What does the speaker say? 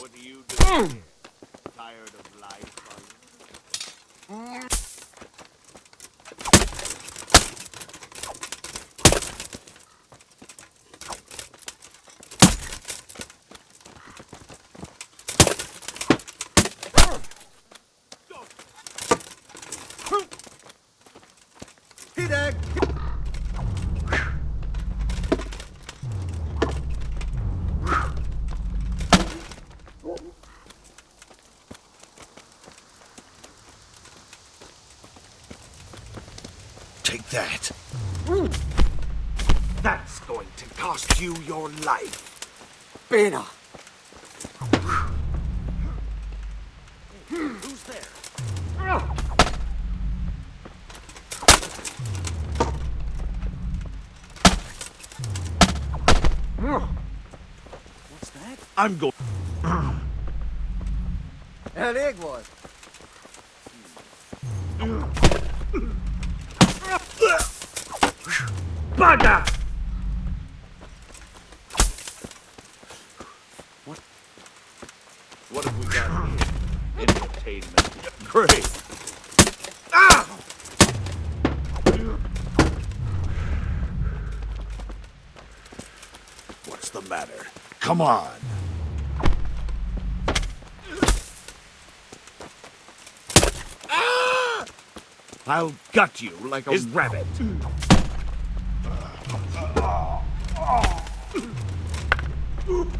What do you do? here? Tired of life, are you? Hmm. P-Dag! Take that. Hmm. That's going to cost you your life. Better. Who's there? What's that? I'm going. That egg was. What? What have we got here? Entertainment. Great. Ah! What's the matter? Come on. I'll gut you like a rabbit.